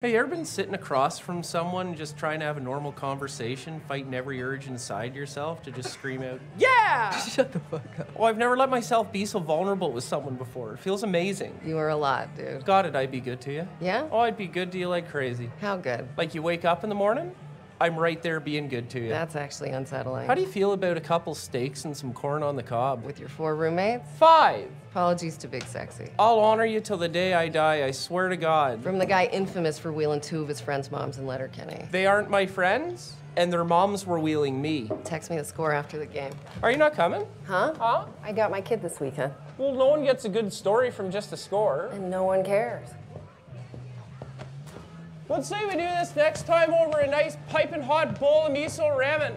Hey, you ever been sitting across from someone just trying to have a normal conversation, fighting every urge inside yourself to just scream out, Yeah! Shut the fuck up. Oh, I've never let myself be so vulnerable with someone before. It feels amazing. You are a lot, dude. God, it, I'd be good to you. Yeah? Oh, I'd be good to you like crazy. How good? Like you wake up in the morning, I'm right there being good to you. That's actually unsettling. How do you feel about a couple steaks and some corn on the cob? With your four roommates? Five. Apologies to Big Sexy. I'll honor you till the day I die, I swear to God. From the guy infamous for wheeling two of his friends' moms in Letterkenny. They aren't my friends, and their moms were wheeling me. Text me the score after the game. Are you not coming? Huh? Huh? I got my kid this weekend. Well, no one gets a good story from just a score. And no one cares. Let's say we do this next time over a nice piping hot bowl of miso ramen.